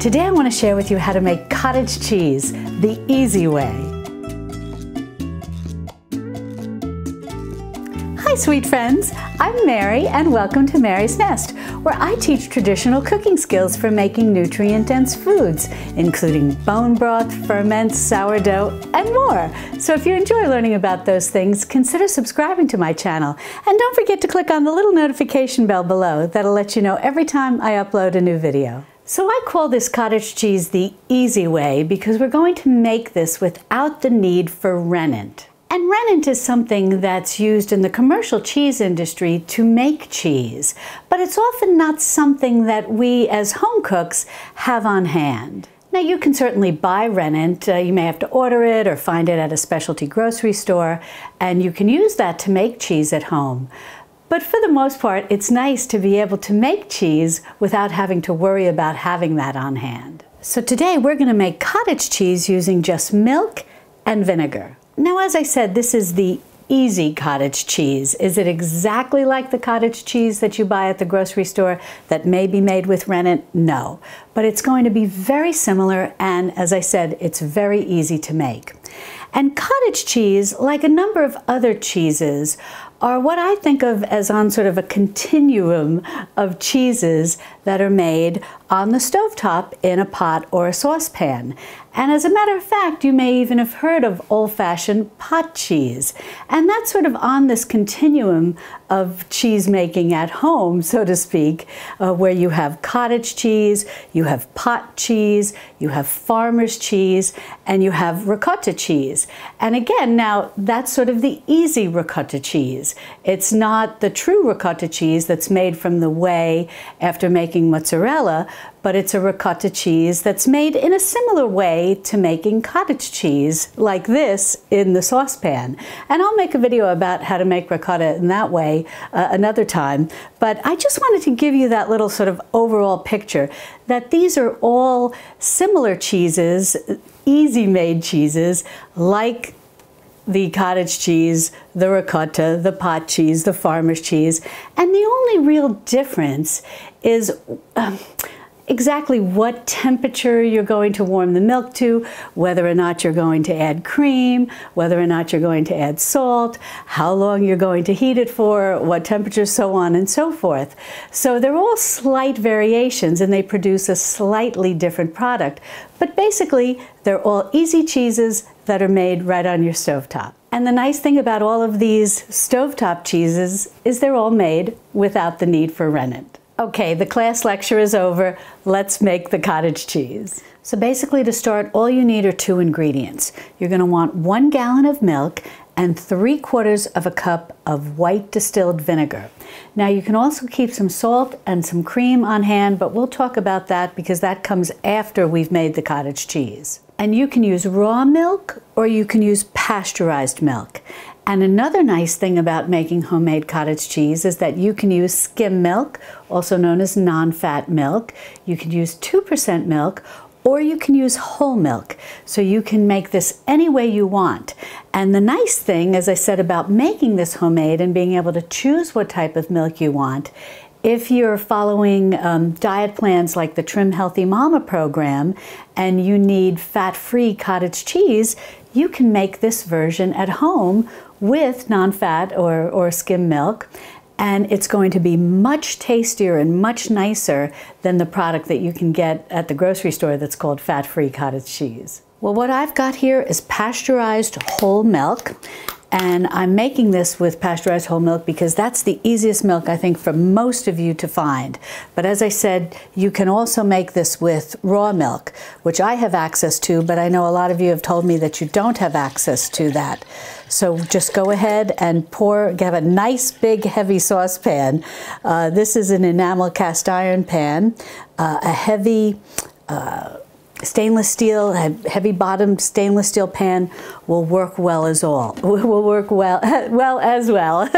Today I want to share with you how to make cottage cheese the easy way. Hi sweet friends, I'm Mary and welcome to Mary's Nest, where I teach traditional cooking skills for making nutrient-dense foods, including bone broth, ferments, sourdough, and more. So if you enjoy learning about those things, consider subscribing to my channel. And don't forget to click on the little notification bell below that'll let you know every time I upload a new video. So I call this cottage cheese the easy way because we're going to make this without the need for rennet. And rennet is something that's used in the commercial cheese industry to make cheese, but it's often not something that we as home cooks have on hand. Now you can certainly buy rennet. Uh, you may have to order it or find it at a specialty grocery store, and you can use that to make cheese at home. But for the most part, it's nice to be able to make cheese without having to worry about having that on hand. So today we're going to make cottage cheese using just milk and vinegar. Now, as I said, this is the easy cottage cheese. Is it exactly like the cottage cheese that you buy at the grocery store that may be made with rennet? No. But it's going to be very similar, and as I said, it's very easy to make. And cottage cheese, like a number of other cheeses, are what I think of as on sort of a continuum of cheeses that are made on the stovetop in a pot or a saucepan. And as a matter of fact, you may even have heard of old-fashioned pot cheese. And that's sort of on this continuum of cheese making at home, so to speak, uh, where you have cottage cheese, you have pot cheese, you have farmer's cheese, and you have ricotta cheese. And again, now that's sort of the easy ricotta cheese. It's not the true ricotta cheese that's made from the whey after making mozzarella, but it's a ricotta cheese that's made in a similar way to making cottage cheese like this in the saucepan. And I'll make a video about how to make ricotta in that way uh, another time. But I just wanted to give you that little sort of overall picture that these are all similar cheeses, easy made cheeses like the cottage cheese, the ricotta, the pot cheese, the farmer's cheese. And the only real difference is um, exactly what temperature you're going to warm the milk to, whether or not you're going to add cream, whether or not you're going to add salt, how long you're going to heat it for, what temperature, so on and so forth. So they're all slight variations and they produce a slightly different product. But basically, they're all easy cheeses that are made right on your stovetop. And the nice thing about all of these stovetop cheeses is they're all made without the need for rennet. Okay, the class lecture is over. Let's make the cottage cheese. So basically to start, all you need are two ingredients. You're gonna want one gallon of milk and three quarters of a cup of white distilled vinegar. Now you can also keep some salt and some cream on hand, but we'll talk about that because that comes after we've made the cottage cheese. And you can use raw milk or you can use pasteurized milk. And another nice thing about making homemade cottage cheese is that you can use skim milk, also known as non-fat milk. You can use 2% milk, or you can use whole milk. So you can make this any way you want. And the nice thing, as I said about making this homemade and being able to choose what type of milk you want, if you're following um, diet plans like the Trim Healthy Mama program and you need fat-free cottage cheese, you can make this version at home with non-fat or, or skim milk and it's going to be much tastier and much nicer than the product that you can get at the grocery store that's called fat-free cottage cheese. Well, what I've got here is pasteurized whole milk, and I'm making this with pasteurized whole milk because that's the easiest milk, I think, for most of you to find. But as I said, you can also make this with raw milk, which I have access to, but I know a lot of you have told me that you don't have access to that. So just go ahead and pour, have a nice big heavy saucepan. Uh, this is an enamel cast iron pan, uh, a heavy, uh, stainless steel, heavy bottomed stainless steel pan will work well as all, will work well, well as well.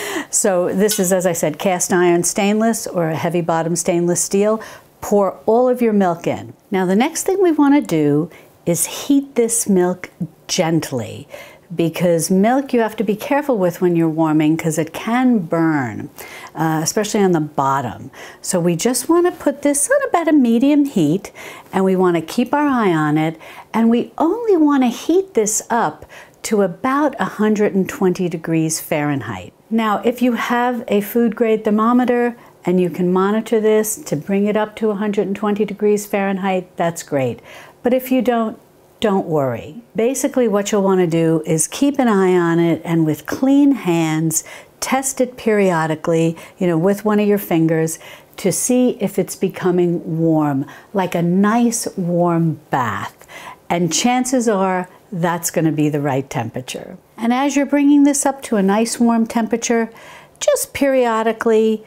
so this is, as I said, cast iron stainless or a heavy bottom stainless steel. Pour all of your milk in. Now the next thing we want to do is heat this milk gently because milk you have to be careful with when you're warming because it can burn, uh, especially on the bottom. So we just want to put this on about a medium heat and we want to keep our eye on it and we only want to heat this up to about 120 degrees Fahrenheit. Now, if you have a food grade thermometer and you can monitor this to bring it up to 120 degrees Fahrenheit, that's great. But if you don't, don't worry. Basically, what you'll want to do is keep an eye on it and with clean hands, test it periodically, you know, with one of your fingers to see if it's becoming warm, like a nice warm bath. And chances are that's going to be the right temperature. And as you're bringing this up to a nice warm temperature, just periodically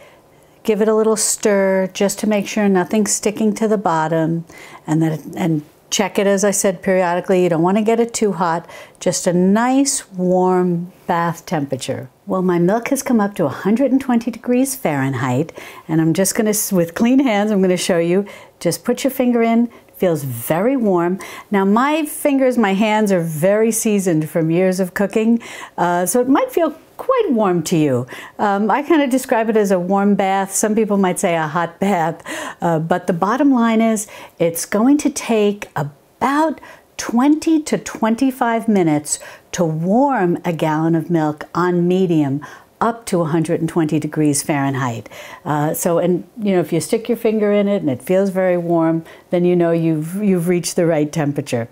give it a little stir just to make sure nothing's sticking to the bottom and that and check it as I said periodically. You don't want to get it too hot, just a nice warm bath temperature. Well, my milk has come up to 120 degrees Fahrenheit, and I'm just going to, with clean hands, I'm going to show you. Just put your finger in, feels very warm. Now my fingers, my hands are very seasoned from years of cooking, uh, so it might feel quite warm to you. Um, I kind of describe it as a warm bath. Some people might say a hot bath. Uh, but the bottom line is it's going to take about 20 to 25 minutes to warm a gallon of milk on medium up to 120 degrees Fahrenheit. Uh, so, and you know, if you stick your finger in it and it feels very warm, then you know you've you've reached the right temperature.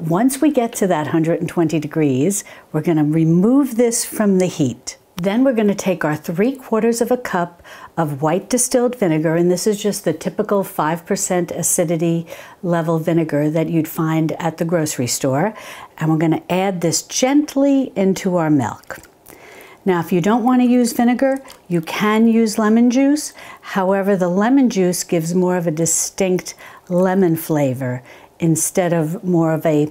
Once we get to that 120 degrees, we're going to remove this from the heat. Then we're going to take our three quarters of a cup of white distilled vinegar, and this is just the typical 5% acidity level vinegar that you'd find at the grocery store. And we're going to add this gently into our milk. Now, if you don't want to use vinegar, you can use lemon juice. However, the lemon juice gives more of a distinct lemon flavor instead of more of a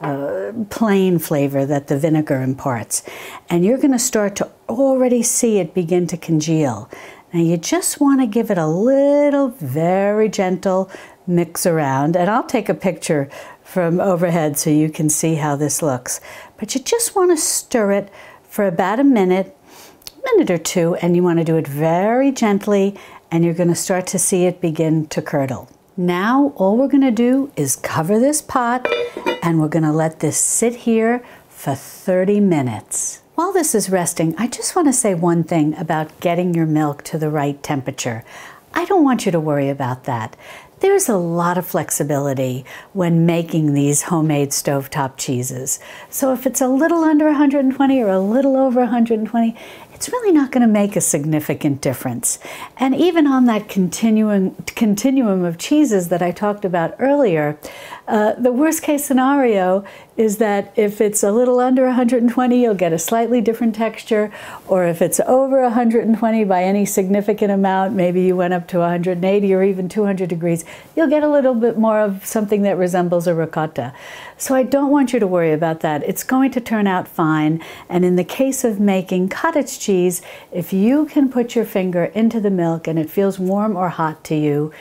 uh, plain flavor that the vinegar imparts. And you're going to start to already see it begin to congeal. Now you just want to give it a little, very gentle mix around. And I'll take a picture from overhead so you can see how this looks. But you just want to stir it for about a minute, minute or two, and you want to do it very gently, and you're going to start to see it begin to curdle. Now all we're going to do is cover this pot and we're going to let this sit here for 30 minutes. While this is resting, I just want to say one thing about getting your milk to the right temperature. I don't want you to worry about that. There's a lot of flexibility when making these homemade stovetop cheeses. So if it's a little under 120 or a little over 120, it's really not going to make a significant difference. And even on that continuum, continuum of cheeses that I talked about earlier, uh, the worst case scenario is that if it's a little under 120, you'll get a slightly different texture, or if it's over 120 by any significant amount, maybe you went up to 180 or even 200 degrees, you'll get a little bit more of something that resembles a ricotta. So I don't want you to worry about that. It's going to turn out fine. And in the case of making cottage cheese, if you can put your finger into the milk and it feels warm or hot to you,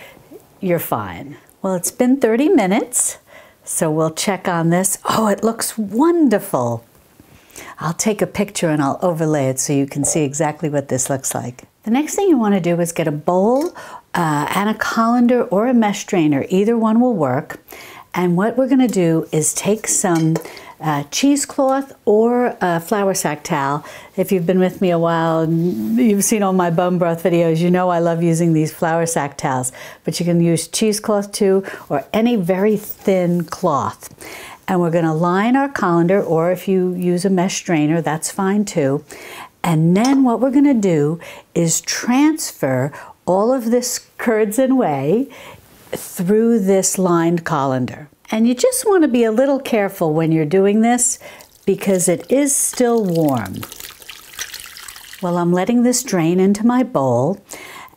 you're fine. Well, it's been 30 minutes, so we'll check on this. Oh, it looks wonderful. I'll take a picture and I'll overlay it so you can see exactly what this looks like. The next thing you want to do is get a bowl uh, and a colander or a mesh strainer. Either one will work. And what we're going to do is take some uh, cheesecloth or a flour sack towel. If you've been with me a while, you've seen all my bone broth videos, you know I love using these flour sack towels. But you can use cheesecloth too, or any very thin cloth. And we're going to line our colander, or if you use a mesh strainer, that's fine too. And then what we're going to do is transfer all of this curds and whey through this lined colander. And you just want to be a little careful when you're doing this because it is still warm. Well, I'm letting this drain into my bowl.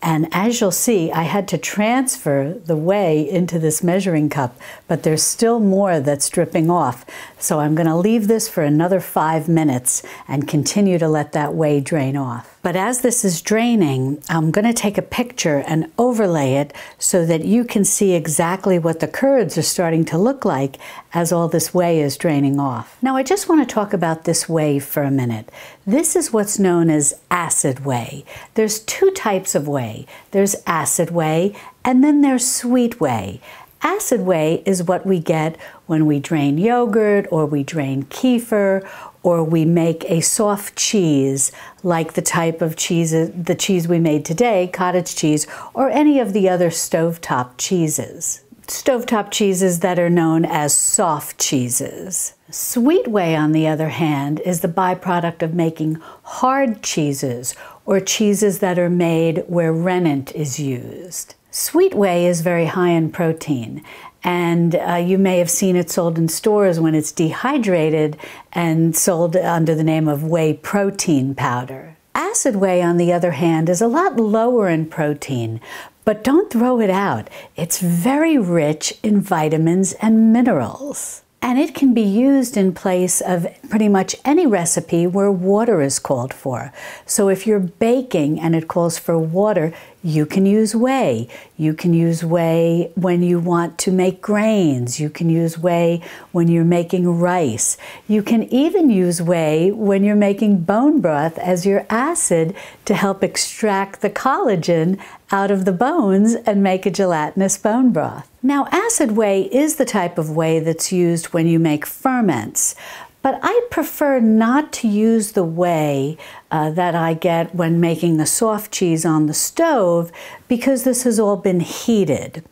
And as you'll see, I had to transfer the whey into this measuring cup, but there's still more that's dripping off. So I'm going to leave this for another five minutes and continue to let that whey drain off. But as this is draining, I'm going to take a picture and overlay it so that you can see exactly what the curds are starting to look like as all this whey is draining off. Now I just want to talk about this whey for a minute. This is what's known as acid whey. There's two types of whey. There's acid whey and then there's sweet whey. Acid whey is what we get when we drain yogurt or we drain kefir or we make a soft cheese like the type of cheese the cheese we made today, cottage cheese, or any of the other stovetop cheeses. Stovetop cheeses that are known as soft cheeses. Sweet whey, on the other hand, is the byproduct of making hard cheeses or cheeses that are made where rennet is used. Sweet whey is very high in protein, and uh, you may have seen it sold in stores when it's dehydrated and sold under the name of whey protein powder. Acid whey, on the other hand, is a lot lower in protein, but don't throw it out. It's very rich in vitamins and minerals. And it can be used in place of pretty much any recipe where water is called for. So if you're baking and it calls for water, you can use whey. You can use whey when you want to make grains. You can use whey when you're making rice. You can even use whey when you're making bone broth as your acid to help extract the collagen out of the bones and make a gelatinous bone broth. Now, acid whey is the type of whey that's used when you make ferments. But I prefer not to use the whey uh, that I get when making the soft cheese on the stove because this has all been heated.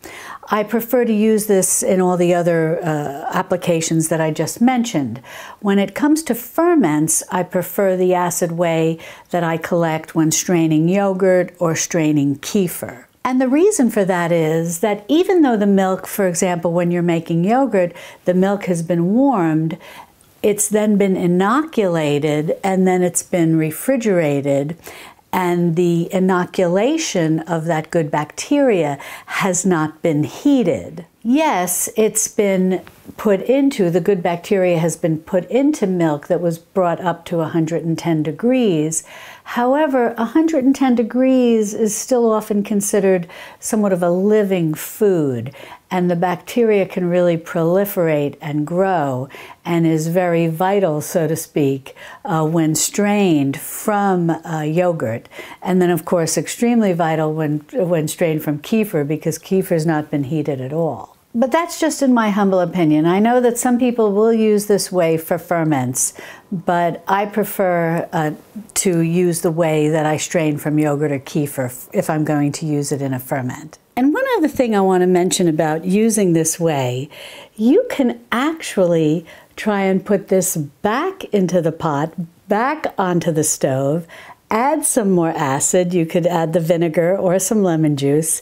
I prefer to use this in all the other uh, applications that I just mentioned. When it comes to ferments, I prefer the acid whey that I collect when straining yogurt or straining kefir. And the reason for that is that even though the milk, for example, when you're making yogurt, the milk has been warmed, it's then been inoculated and then it's been refrigerated and the inoculation of that good bacteria has not been heated. Yes, it's been put into, the good bacteria has been put into milk that was brought up to 110 degrees. However, 110 degrees is still often considered somewhat of a living food, and the bacteria can really proliferate and grow and is very vital, so to speak, uh, when strained from uh, yogurt. And then, of course, extremely vital when, when strained from kefir because kefir has not been heated at all. But that's just in my humble opinion. I know that some people will use this whey for ferments, but I prefer uh, to use the whey that I strain from yogurt or kefir if I'm going to use it in a ferment. And one other thing I want to mention about using this whey, you can actually try and put this back into the pot, back onto the stove, add some more acid. You could add the vinegar or some lemon juice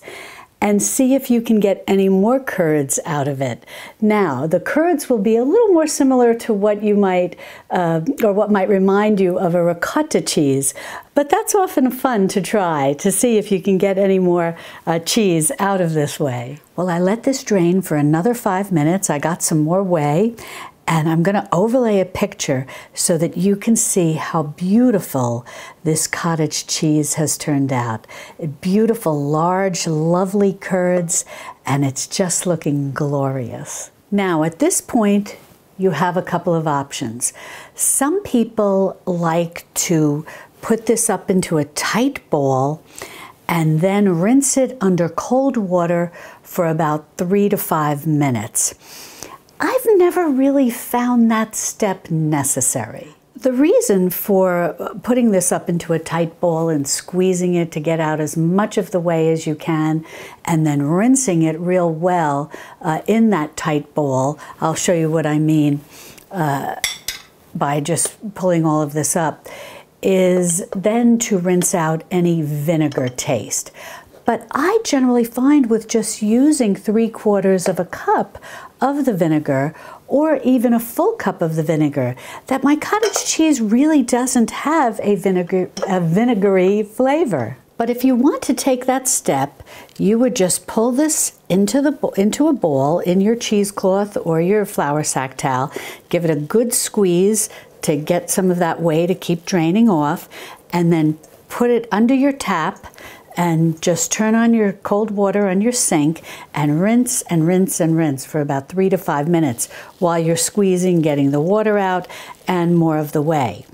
and see if you can get any more curds out of it. Now, the curds will be a little more similar to what you might, uh, or what might remind you of a ricotta cheese, but that's often fun to try to see if you can get any more uh, cheese out of this whey. Well, I let this drain for another five minutes. I got some more whey, and I'm going to overlay a picture so that you can see how beautiful this cottage cheese has turned out. Beautiful, large, lovely curds, and it's just looking glorious. Now, at this point, you have a couple of options. Some people like to put this up into a tight ball and then rinse it under cold water for about three to five minutes. I've never really found that step necessary. The reason for putting this up into a tight bowl and squeezing it to get out as much of the whey as you can and then rinsing it real well uh, in that tight bowl, I'll show you what I mean uh, by just pulling all of this up, is then to rinse out any vinegar taste. But I generally find with just using three quarters of a cup of the vinegar or even a full cup of the vinegar that my cottage cheese really doesn't have a, vinegar, a vinegary flavor. But if you want to take that step, you would just pull this into the into a bowl in your cheesecloth or your flour sack towel, give it a good squeeze to get some of that whey to keep draining off, and then put it under your tap and just turn on your cold water on your sink and rinse and rinse and rinse for about three to five minutes while you're squeezing, getting the water out and more of the whey.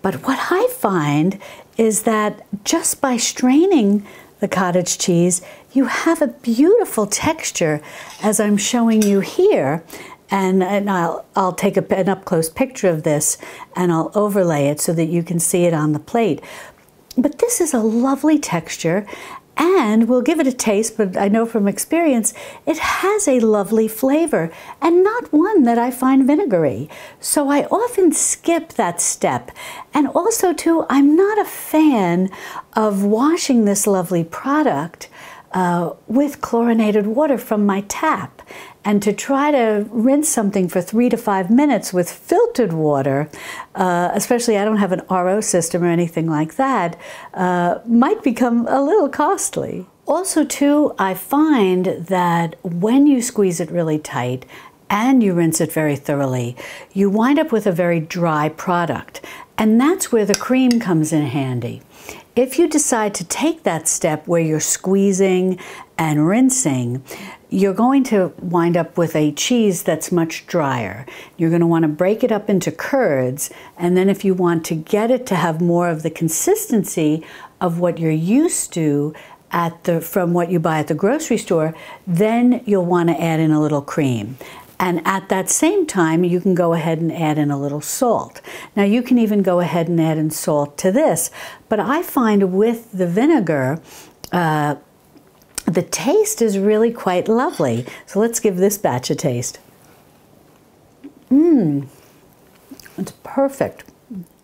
But what I find is that just by straining the cottage cheese, you have a beautiful texture as I'm showing you here. And, and I'll, I'll take a, an up close picture of this and I'll overlay it so that you can see it on the plate. But this is a lovely texture and we'll give it a taste, but I know from experience it has a lovely flavor and not one that I find vinegary. So I often skip that step. And also, too, I'm not a fan of washing this lovely product uh, with chlorinated water from my tap. And to try to rinse something for three to five minutes with filtered water, uh, especially I don't have an RO system or anything like that, uh, might become a little costly. Also, too, I find that when you squeeze it really tight and you rinse it very thoroughly, you wind up with a very dry product. And that's where the cream comes in handy. If you decide to take that step where you're squeezing and rinsing, you're going to wind up with a cheese that's much drier. You're going to want to break it up into curds, and then if you want to get it to have more of the consistency of what you're used to at the from what you buy at the grocery store, then you'll want to add in a little cream. And at that same time, you can go ahead and add in a little salt. Now, you can even go ahead and add in salt to this, but I find with the vinegar, uh, the taste is really quite lovely. So let's give this batch a taste. Mmm, it's perfect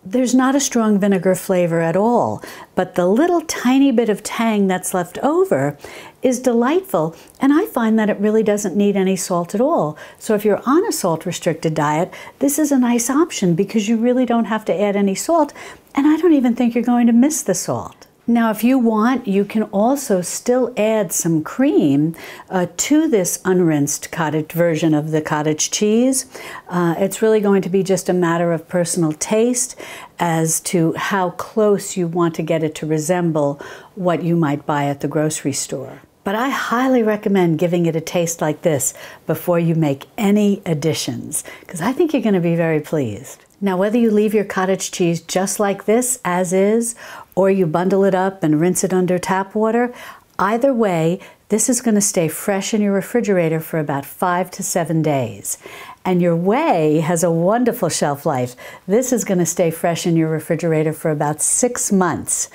there's not a strong vinegar flavor at all, but the little tiny bit of tang that's left over is delightful, and I find that it really doesn't need any salt at all. So if you're on a salt restricted diet, this is a nice option because you really don't have to add any salt, and I don't even think you're going to miss the salt. Now, if you want, you can also still add some cream uh, to this unrinsed cottage version of the cottage cheese. Uh, it's really going to be just a matter of personal taste as to how close you want to get it to resemble what you might buy at the grocery store. But I highly recommend giving it a taste like this before you make any additions, because I think you're going to be very pleased. Now, whether you leave your cottage cheese just like this, as is, or you bundle it up and rinse it under tap water, either way, this is going to stay fresh in your refrigerator for about five to seven days. And your whey has a wonderful shelf life. This is going to stay fresh in your refrigerator for about six months.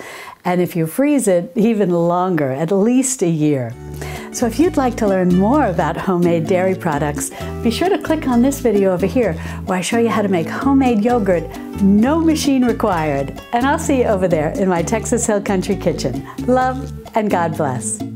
And if you freeze it, even longer, at least a year. So if you'd like to learn more about homemade dairy products, be sure to click on this video over here where I show you how to make homemade yogurt, no machine required. And I'll see you over there in my Texas Hill Country kitchen. Love and God bless.